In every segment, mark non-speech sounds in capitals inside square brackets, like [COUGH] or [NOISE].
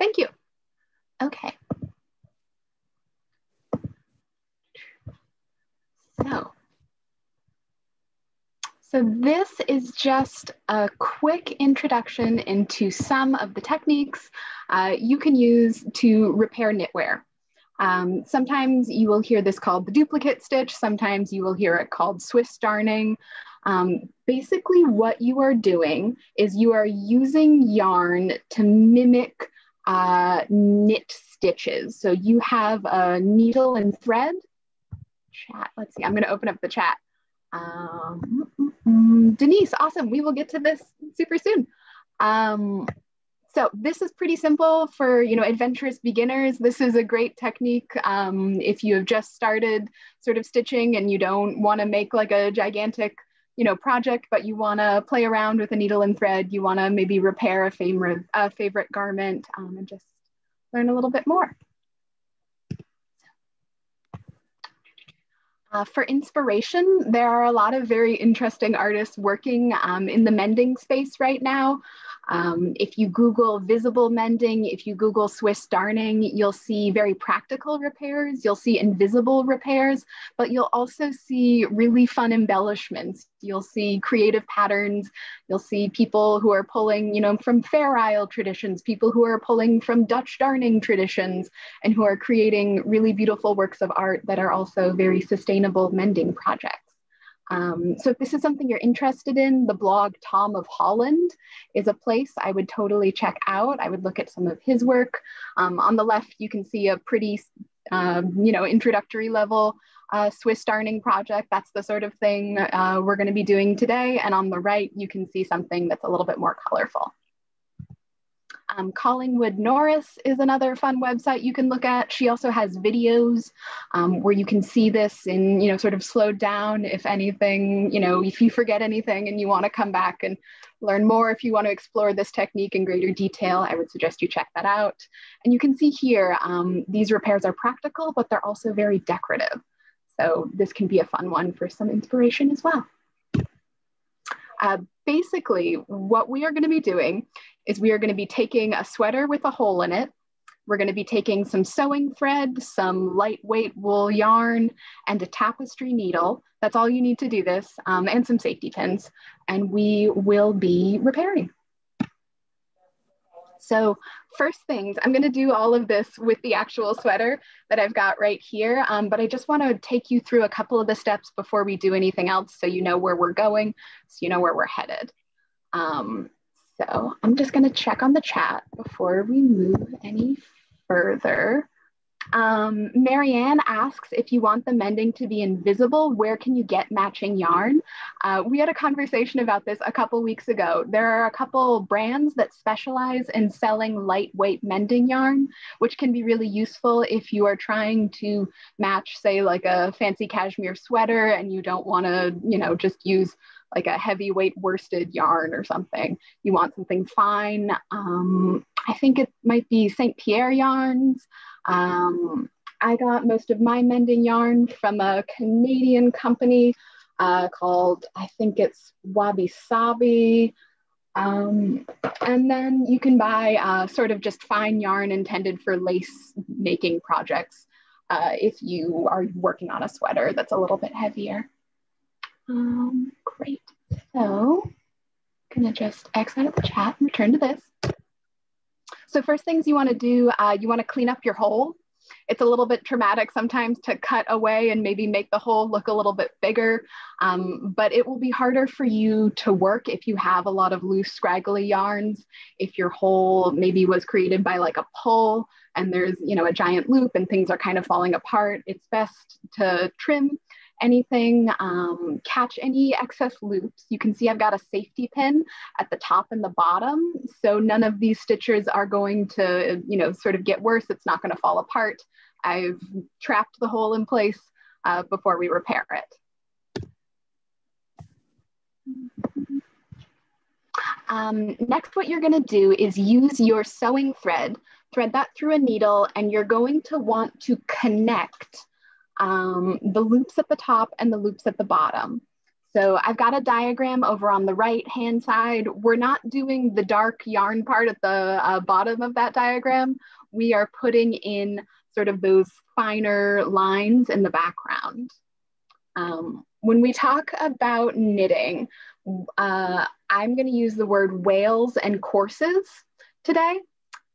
Thank you. Okay. So, so this is just a quick introduction into some of the techniques uh, you can use to repair knitwear. Um, sometimes you will hear this called the duplicate stitch. Sometimes you will hear it called Swiss darning. Um, basically what you are doing is you are using yarn to mimic uh, knit stitches. So you have a needle and thread. Chat, let's see, I'm gonna open up the chat. Um. Denise, awesome, we will get to this super soon. Um, so this is pretty simple for you know adventurous beginners. This is a great technique um, if you have just started sort of stitching and you don't want to make like a gigantic you know project, but you want to play around with a needle and thread. You want to maybe repair a favorite a favorite garment um, and just learn a little bit more. Uh, for inspiration, there are a lot of very interesting artists working um, in the mending space right now. Um, if you Google visible mending, if you Google Swiss darning, you'll see very practical repairs, you'll see invisible repairs, but you'll also see really fun embellishments. You'll see creative patterns, you'll see people who are pulling, you know, from Fair Isle traditions, people who are pulling from Dutch darning traditions, and who are creating really beautiful works of art that are also very sustainable mending projects. Um, so if this is something you're interested in, the blog Tom of Holland is a place I would totally check out. I would look at some of his work. Um, on the left, you can see a pretty, um, you know, introductory level uh, Swiss darning project. That's the sort of thing uh, we're gonna be doing today. And on the right, you can see something that's a little bit more colorful. Um, Collingwood Norris is another fun website you can look at. She also has videos um, where you can see this in, you know, sort of slowed down if anything, you know, if you forget anything and you want to come back and learn more, if you want to explore this technique in greater detail, I would suggest you check that out. And you can see here, um, these repairs are practical, but they're also very decorative. So this can be a fun one for some inspiration as well. Uh, basically, what we are going to be doing is we are going to be taking a sweater with a hole in it. We're going to be taking some sewing thread, some lightweight wool yarn, and a tapestry needle. That's all you need to do this, um, and some safety pins. And we will be repairing. So first things, I'm gonna do all of this with the actual sweater that I've got right here, um, but I just wanna take you through a couple of the steps before we do anything else so you know where we're going, so you know where we're headed. Um, so I'm just gonna check on the chat before we move any further. Um, Marianne asks if you want the mending to be invisible, where can you get matching yarn? Uh, we had a conversation about this a couple weeks ago. There are a couple brands that specialize in selling lightweight mending yarn, which can be really useful if you are trying to match, say, like a fancy cashmere sweater and you don't want to, you know, just use like a heavyweight worsted yarn or something. You want something fine. Um, I think it might be St. Pierre yarns. Um, I got most of my mending yarn from a Canadian company uh, called, I think it's Wabi Sabi. Um, and then you can buy uh, sort of just fine yarn intended for lace making projects uh, if you are working on a sweater that's a little bit heavier. Um, great. So I'm gonna just exit out of the chat and return to this. So first things you wanna do, uh, you wanna clean up your hole. It's a little bit traumatic sometimes to cut away and maybe make the hole look a little bit bigger, um, but it will be harder for you to work if you have a lot of loose scraggly yarns. If your hole maybe was created by like a pull and there's you know a giant loop and things are kind of falling apart, it's best to trim anything, um, catch any excess loops. You can see I've got a safety pin at the top and the bottom. So none of these stitches are going to, you know, sort of get worse. It's not gonna fall apart. I've trapped the hole in place uh, before we repair it. Um, next, what you're gonna do is use your sewing thread, thread that through a needle, and you're going to want to connect um, the loops at the top and the loops at the bottom. So I've got a diagram over on the right hand side. We're not doing the dark yarn part at the uh, bottom of that diagram. We are putting in sort of those finer lines in the background. Um, when we talk about knitting, uh, I'm gonna use the word wales and courses today.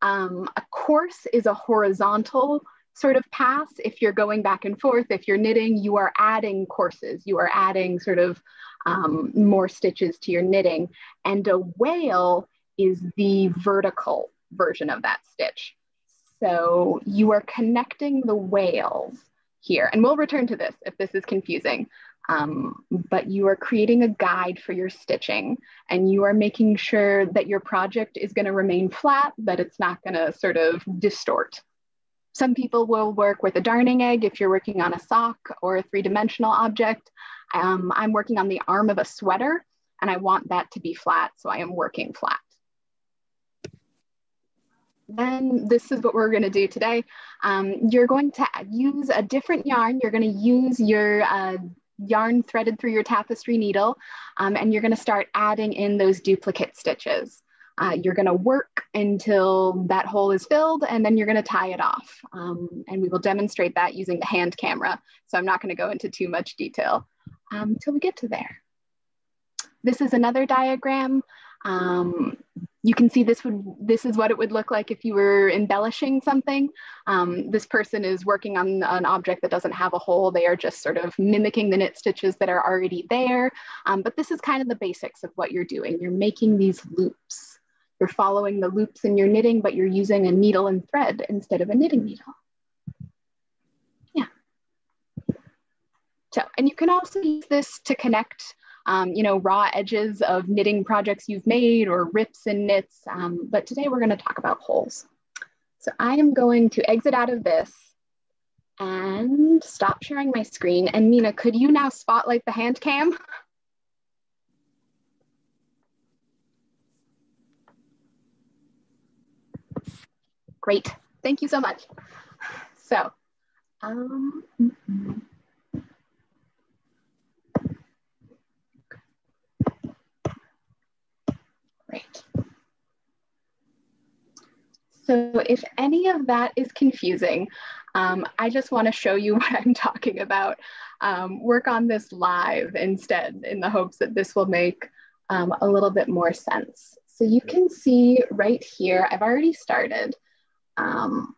Um, a course is a horizontal sort of pass. If you're going back and forth, if you're knitting, you are adding courses, you are adding sort of um, more stitches to your knitting. And a wale is the vertical version of that stitch. So you are connecting the wales here. And we'll return to this if this is confusing. Um, but you are creating a guide for your stitching and you are making sure that your project is going to remain flat, that it's not going to sort of distort. Some people will work with a darning egg if you're working on a sock or a three-dimensional object. Um, I'm working on the arm of a sweater and I want that to be flat, so I am working flat. Then this is what we're gonna do today. Um, you're going to use a different yarn. You're gonna use your uh, yarn threaded through your tapestry needle um, and you're gonna start adding in those duplicate stitches. Uh, you're going to work until that hole is filled and then you're going to tie it off. Um, and we will demonstrate that using the hand camera. So I'm not going to go into too much detail um, until we get to there. This is another diagram. Um, you can see this would this is what it would look like if you were embellishing something. Um, this person is working on an object that doesn't have a hole. They are just sort of mimicking the knit stitches that are already there. Um, but this is kind of the basics of what you're doing. You're making these loops. You're following the loops in your knitting, but you're using a needle and thread instead of a knitting needle. Yeah. So, and you can also use this to connect um, you know, raw edges of knitting projects you've made or rips and knits. Um, but today we're gonna talk about holes. So I am going to exit out of this and stop sharing my screen. And Nina, could you now spotlight the hand cam? [LAUGHS] Great, thank you so much. So, um, mm -hmm. great. So if any of that is confusing, um, I just want to show you [LAUGHS] what I'm talking about. Um, work on this live instead in the hopes that this will make um, a little bit more sense. So you can see right here, I've already started. Um,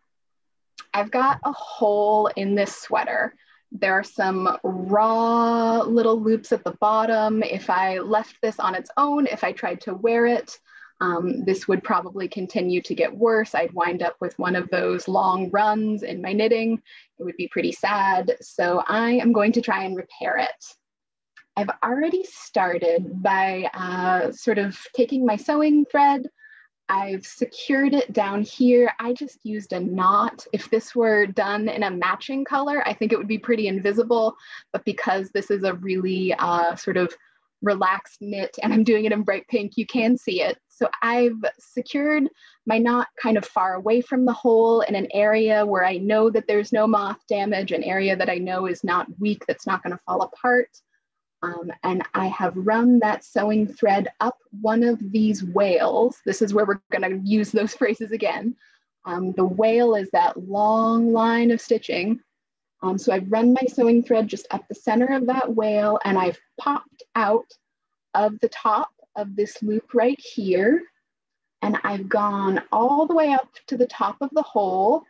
I've got a hole in this sweater. There are some raw little loops at the bottom. If I left this on its own, if I tried to wear it, um, this would probably continue to get worse. I'd wind up with one of those long runs in my knitting. It would be pretty sad. So I am going to try and repair it. I've already started by uh, sort of taking my sewing thread, I've secured it down here. I just used a knot. If this were done in a matching color, I think it would be pretty invisible, but because this is a really uh, sort of relaxed knit and I'm doing it in bright pink, you can see it. So I've secured my knot kind of far away from the hole in an area where I know that there's no moth damage, an area that I know is not weak, that's not gonna fall apart. Um, and I have run that sewing thread up one of these wales. This is where we're gonna use those [LAUGHS] phrases again. Um, the wale is that long line of stitching. Um, so I've run my sewing thread just up the center of that wale and I've popped out of the top of this loop right here. And I've gone all the way up to the top of the hole.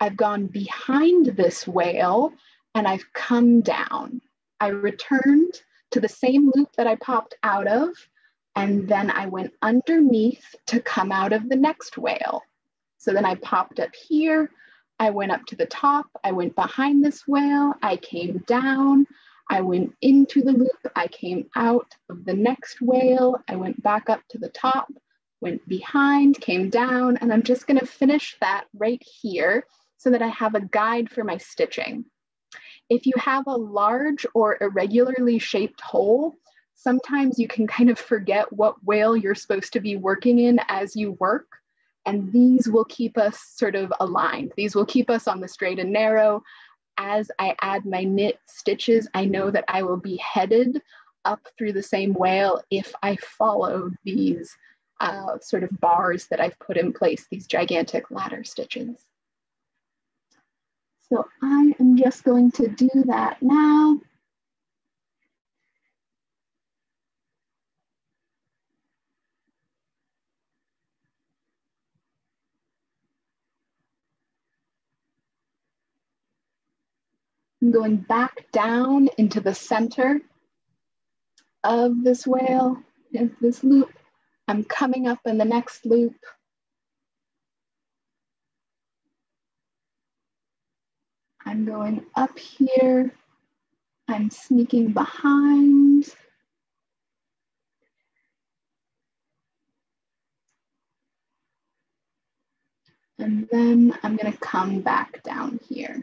I've gone behind this wale and I've come down. I returned to the same loop that I popped out of. And then I went underneath to come out of the next wale. So then I popped up here. I went up to the top. I went behind this wale. I came down. I went into the loop. I came out of the next wale. I went back up to the top, went behind, came down, and I'm just gonna finish that right here so that I have a guide for my stitching. If you have a large or irregularly shaped hole, sometimes you can kind of forget what wale you're supposed to be working in as you work. And these will keep us sort of aligned. These will keep us on the straight and narrow. As I add my knit stitches, I know that I will be headed up through the same wale if I follow these uh, sort of bars that I've put in place, these gigantic ladder stitches. So I am just going to do that now. I'm going back down into the center of this wale, this loop. I'm coming up in the next loop. I'm going up here. I'm sneaking behind. And then I'm gonna come back down here.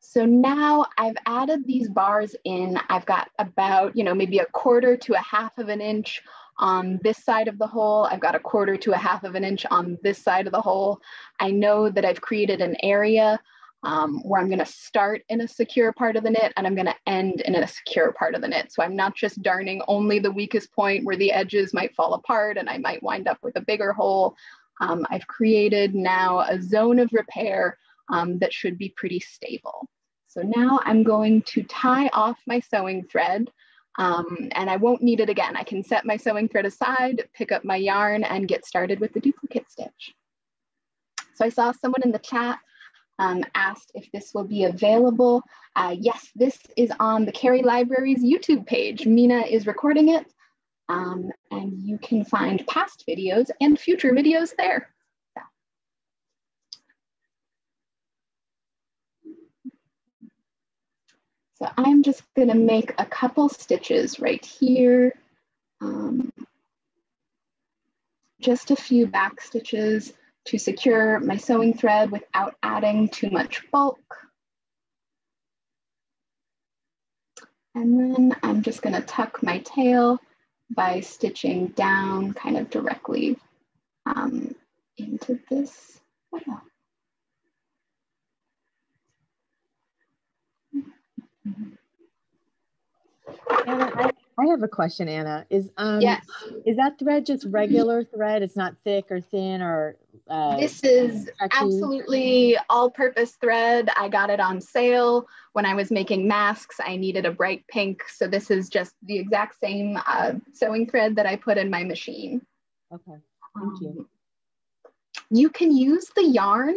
So now I've added these bars in. I've got about, you know, maybe a quarter to a half of an inch on this side of the hole. I've got a quarter to a half of an inch on this side of the hole. I know that I've created an area um, where I'm gonna start in a secure part of the knit and I'm gonna end in a secure part of the knit. So I'm not just darning only the weakest point where the edges might fall apart and I might wind up with a bigger hole. Um, I've created now a zone of repair um, that should be pretty stable. So now I'm going to tie off my sewing thread um, and I won't need it again. I can set my sewing thread aside, pick up my yarn and get started with the duplicate stitch. So I saw someone in the chat um, asked if this will be available. Uh, yes, this is on the Cary Libraries YouTube page. Mina is recording it um, and you can find past videos and future videos there. So I'm just gonna make a couple stitches right here. Um, just a few back stitches to secure my sewing thread without adding too much bulk. And then I'm just gonna tuck my tail by stitching down kind of directly um, into this. Anna, I, I have a question, Anna. Is um yes. is that thread just regular thread? It's not thick or thin or uh, this is absolutely all-purpose thread. I got it on sale when I was making masks. I needed a bright pink, so this is just the exact same uh, sewing thread that I put in my machine. Okay, thank you. Um, you can use the yarn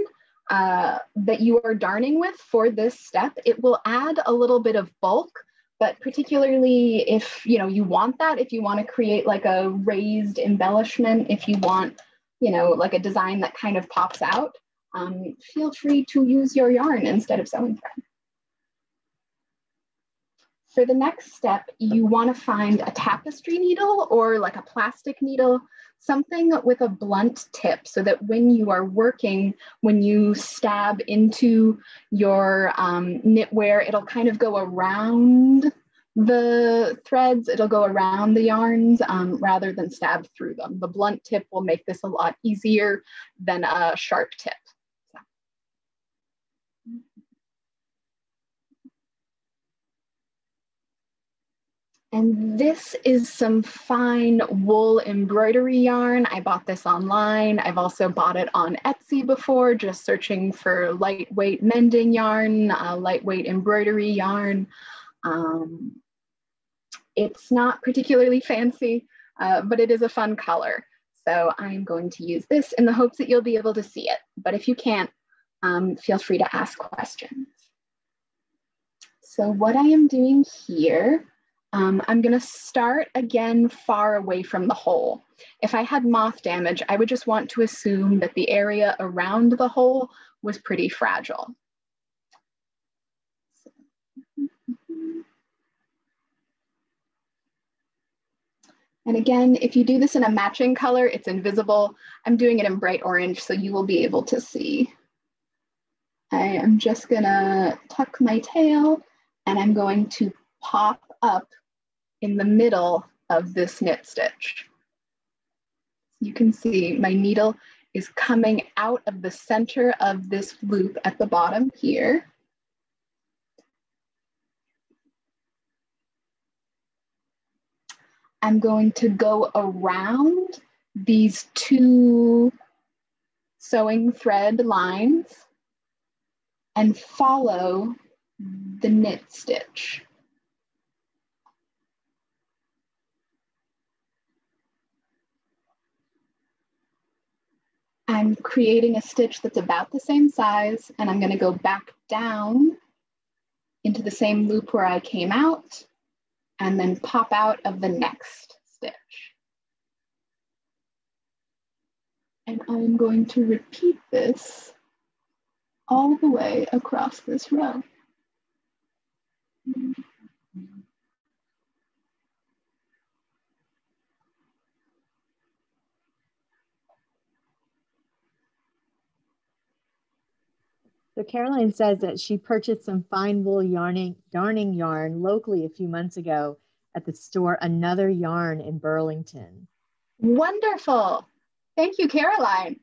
uh, that you are darning with for this step, it will add a little bit of bulk, but particularly if you know you want that, if you want to create like a raised embellishment, if you want, you know, like a design that kind of pops out, um, feel free to use your yarn instead of sewing thread. For the next step, you want to find a tapestry needle or like a plastic needle something with a blunt tip so that when you are working, when you stab into your um, knitwear, it'll kind of go around the threads, it'll go around the yarns um, rather than stab through them. The blunt tip will make this a lot easier than a sharp tip. And this is some fine wool embroidery yarn. I bought this online. I've also bought it on Etsy before, just searching for lightweight mending yarn, uh, lightweight embroidery yarn. Um, it's not particularly fancy, uh, but it is a fun color. So I'm going to use this in the hopes that you'll be able to see it. But if you can't, um, feel free to ask questions. So what I am doing here um, I'm gonna start again far away from the hole. If I had moth damage, I would just want to assume that the area around the hole was pretty fragile. And again, if you do this in a matching color, it's invisible. I'm doing it in bright orange, so you will be able to see. I am just gonna tuck my tail and I'm going to pop up in the middle of this knit stitch. You can see my needle is coming out of the center of this loop at the bottom here. I'm going to go around these two sewing thread lines and follow the knit stitch. I'm creating a stitch that's about the same size and I'm gonna go back down into the same loop where I came out and then pop out of the next stitch. And I'm going to repeat this all the way across this row. So Caroline says that she purchased some fine wool yarning, darning yarn locally a few months ago at the store Another Yarn in Burlington. Wonderful. Thank you, Caroline.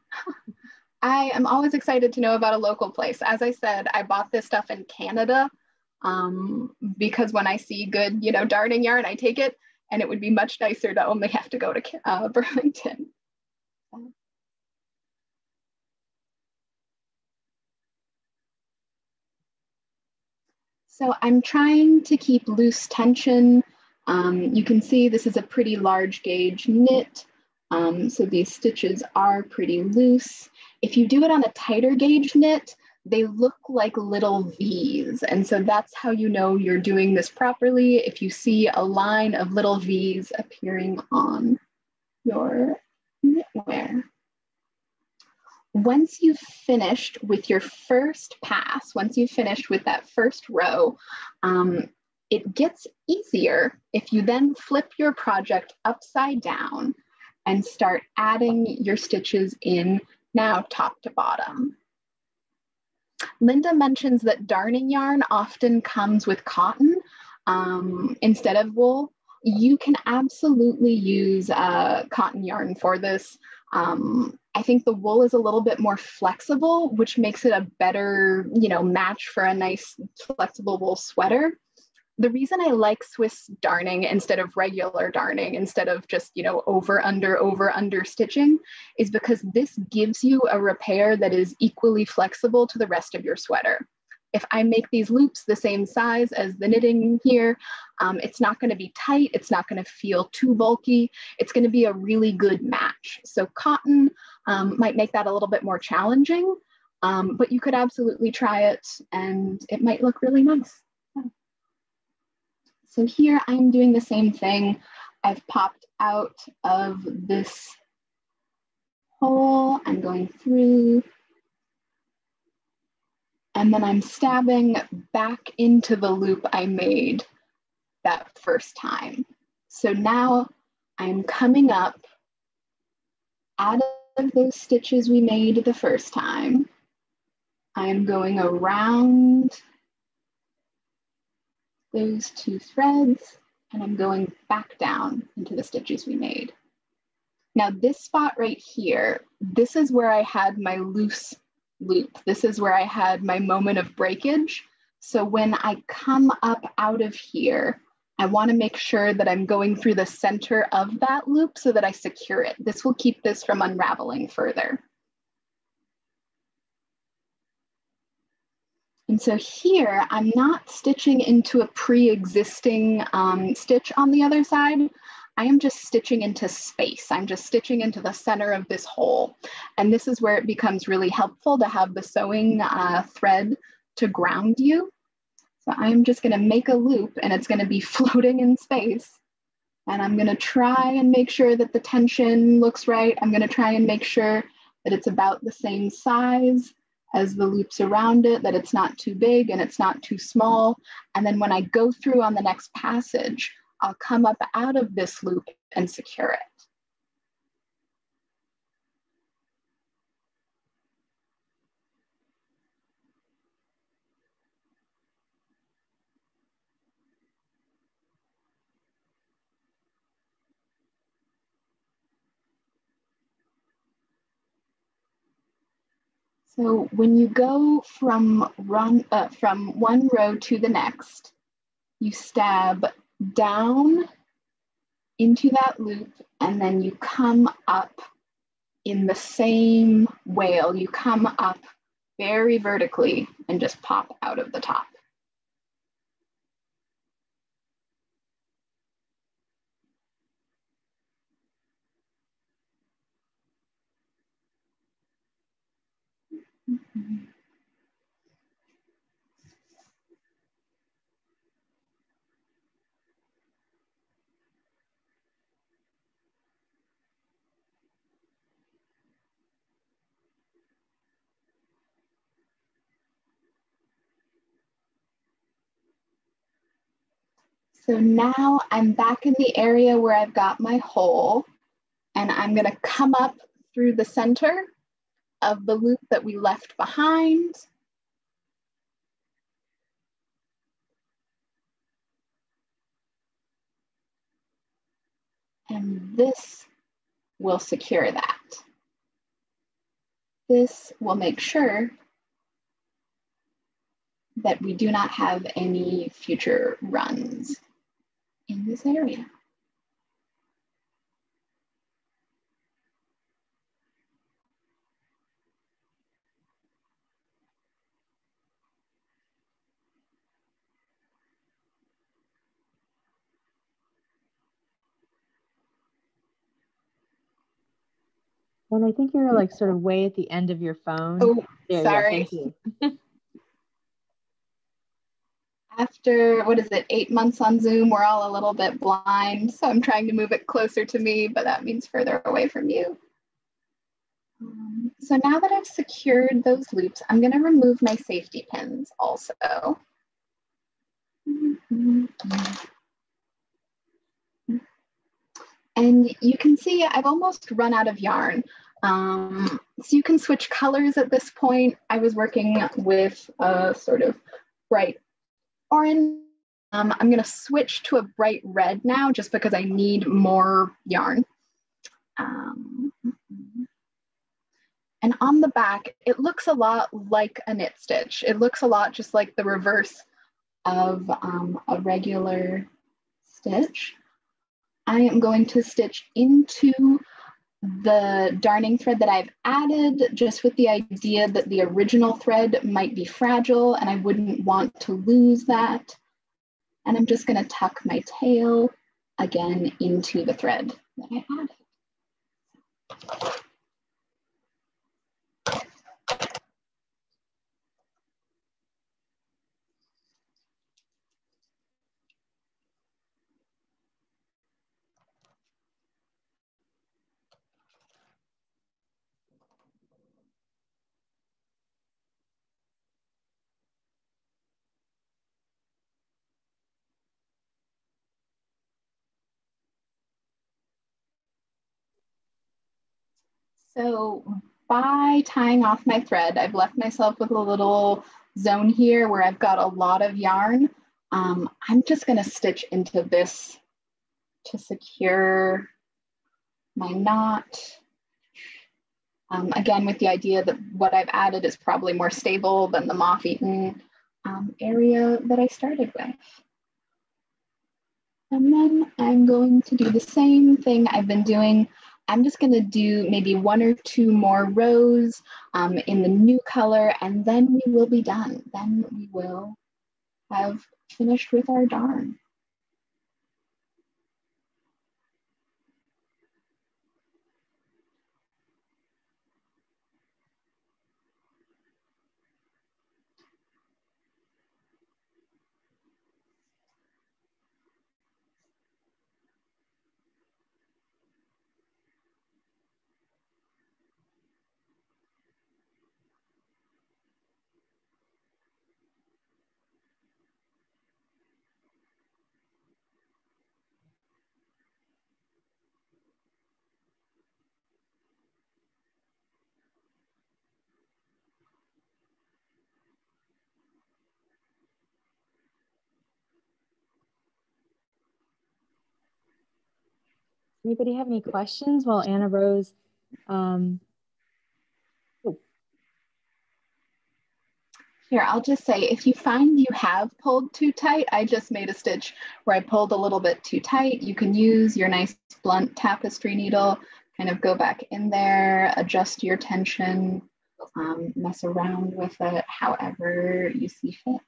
[LAUGHS] I am always excited to know about a local place. As I said, I bought this stuff in Canada um, because when I see good, you know, darning yarn, I take it and it would be much nicer to only have to go to uh, [LAUGHS] Burlington. So I'm trying to keep loose tension. Um, you can see this is a pretty large gauge knit. Um, so these stitches are pretty loose. If you do it on a tighter gauge knit, they look like little V's. And so that's how you know you're doing this properly. If you see a line of little V's appearing on your knitwear once you've finished with your first pass, once you've finished with that first row, um, it gets easier if you then flip your project upside down and start adding your stitches in now top to bottom. Linda mentions that darning yarn often comes with cotton um, instead of wool. You can absolutely use uh, cotton yarn for this. Um, I think the wool is a little bit more flexible, which makes it a better, you know, match for a nice flexible wool sweater. The reason I like Swiss darning instead of regular darning, instead of just, you know, over, under, over, under stitching, is because this gives you a repair that is equally flexible to the rest of your sweater if I make these loops the same size as the knitting here, um, it's not gonna be tight, it's not gonna feel too bulky, it's gonna be a really good match. So cotton um, might make that a little bit more challenging, um, but you could absolutely try it and it might look really nice. So here I'm doing the same thing. I've popped out of this hole, I'm going through and then I'm stabbing back into the loop I made that first time. So now I'm coming up out of those stitches we made the first time. I'm going around those two threads and I'm going back down into the stitches we made. Now this spot right here, this is where I had my loose loop. This is where I had my moment of breakage. So when I come up out of here, I wanna make sure that I'm going through the center of that loop so that I secure it. This will keep this from unraveling further. And so here, I'm not stitching into a pre-existing um, stitch on the other side. I am just stitching into space. I'm just stitching into the center of this hole. And this is where it becomes really helpful to have the sewing uh, thread to ground you. So I'm just gonna make a loop and it's gonna be [LAUGHS] floating in space. And I'm gonna try and make sure that the tension looks right. I'm gonna try and make sure that it's about the same size as the loops around it, that it's not too big and it's not too small. And then when I go through on the next passage, I'll come up out of this loop and secure it. So when you go from run uh, from one row to the next, you stab down into that loop and then you come up in the same wale. You come up very vertically and just pop out of the top. So now I'm back in the area where I've got my hole and I'm gonna come up through the center of the loop that we left behind. And this will secure that. This will make sure that we do not have any future runs in this area. And I think you're like sort of way at the end of your phone. Oh, there, sorry. Yeah, [LAUGHS] after what is it eight months on zoom we're all a little bit blind so i'm trying to move it closer to me but that means further away from you um, so now that i've secured those loops i'm going to remove my safety pins also and you can see I've almost run out of yarn. Um, so you can switch colors at this point. I was working with a sort of bright orange. Um, I'm gonna switch to a bright red now just because I need more yarn. Um, and on the back, it looks a lot like a knit stitch. It looks a lot just like the reverse of um, a regular stitch. I am going to stitch into the darning thread that I've added just with the idea that the original thread might be fragile and I wouldn't want to lose that. And I'm just gonna tuck my tail again into the thread that I added. So by tying off my thread, I've left myself with a little zone here where I've got a lot of yarn. Um, I'm just gonna stitch into this to secure my knot. Um, again, with the idea that what I've added is probably more stable than the moth-eaten um, area that I started with. And then I'm going to do the same thing I've been doing I'm just gonna do maybe one or two more rows um, in the new color and then we will be done. Then we will have finished with our darn. Anybody have any questions while Anna Rose? Um, oh. Here, I'll just say, if you find you have pulled too tight, I just made a stitch where I pulled a little bit too tight. You can use your nice blunt tapestry needle, kind of go back in there, adjust your tension, um, mess around with it however you see fit.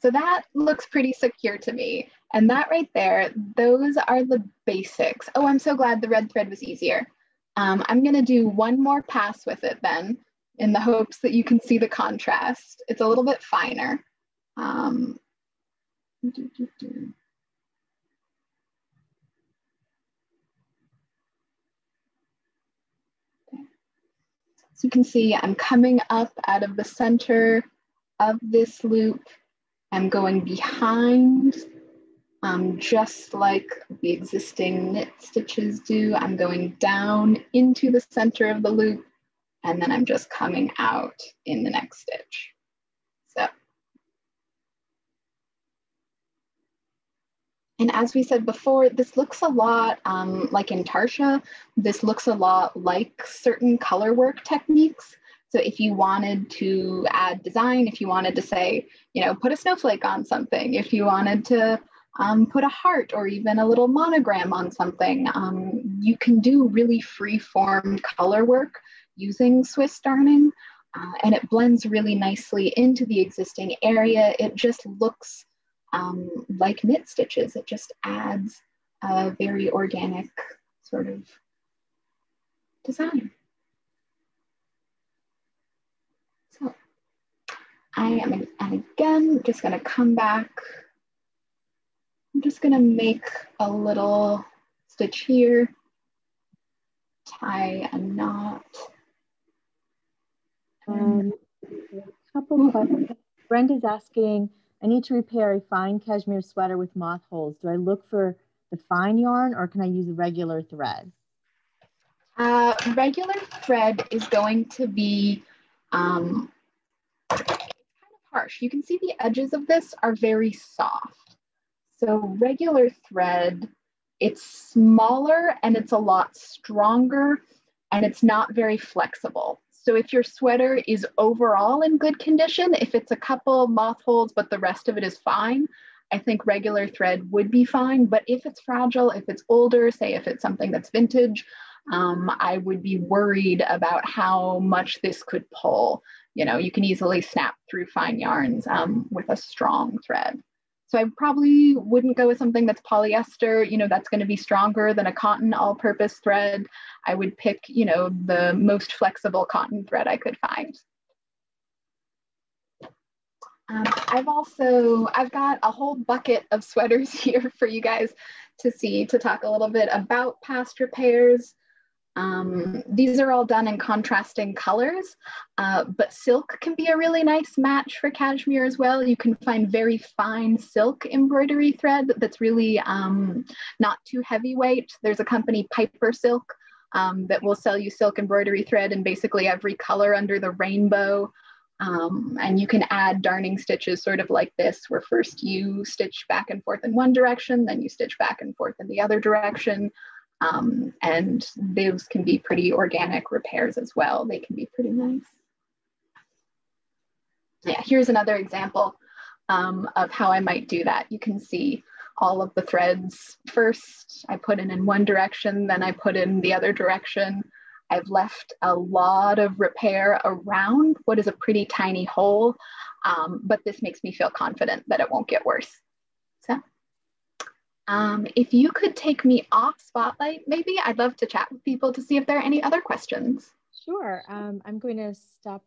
So that looks pretty secure to me. And that right there, those are the basics. Oh, I'm so glad the red thread was easier. Um, I'm gonna do one more pass with it then in the hopes that you can see the contrast. It's a little bit finer. Um, doo -doo -doo. So you can see I'm coming up out of the center of this loop. I'm going behind, um, just like the existing knit stitches do. I'm going down into the center of the loop, and then I'm just coming out in the next stitch. So, And as we said before, this looks a lot um, like intarsia, this looks a lot like certain color work techniques. So if you wanted to add design, if you wanted to say, you know, put a snowflake on something, if you wanted to um, put a heart or even a little monogram on something, um, you can do really free form color work using Swiss darning. Uh, and it blends really nicely into the existing area. It just looks um, like knit stitches. It just adds a very organic sort of design. So I am, and again, just gonna come back. I'm just gonna make a little stitch here, tie a knot. Um, a couple questions. Brenda's asking, I need to repair a fine cashmere sweater with moth holes. Do I look for the fine yarn or can I use a regular thread? Uh, regular thread is going to be um, harsh. You can see the edges of this are very soft. So regular thread, it's smaller and it's a lot stronger and it's not very flexible. So if your sweater is overall in good condition, if it's a couple moth holes, but the rest of it is fine, I think regular thread would be fine. But if it's fragile, if it's older, say if it's something that's vintage, um, I would be worried about how much this could pull. You know, you can easily snap through fine yarns um, with a strong thread. So I probably wouldn't go with something that's polyester, you know, that's going to be stronger than a cotton all-purpose thread. I would pick, you know, the most flexible cotton thread I could find. Um, I've also, I've got a whole bucket of sweaters [LAUGHS] here for you guys to see, to talk a little bit about past repairs. Um, these are all done in contrasting colors, uh, but silk can be a really nice match for cashmere as well. You can find very fine silk embroidery thread that's really um, not too heavyweight. There's a company, Piper Silk, um, that will sell you silk embroidery thread in basically every color under the rainbow. Um, and you can add darning stitches sort of like this, where first you stitch back and forth in one direction, then you stitch back and forth in the other direction. Um, and those can be pretty organic repairs as well. They can be pretty nice. Yeah, here's another example um, of how I might do that. You can see all of the threads. First, I put in in one direction, then I put in the other direction. I've left a lot of repair around what is a pretty tiny hole, um, but this makes me feel confident that it won't get worse. Um, if you could take me off Spotlight, maybe I'd love to chat with people to see if there are any other questions. Sure. Um, I'm going to stop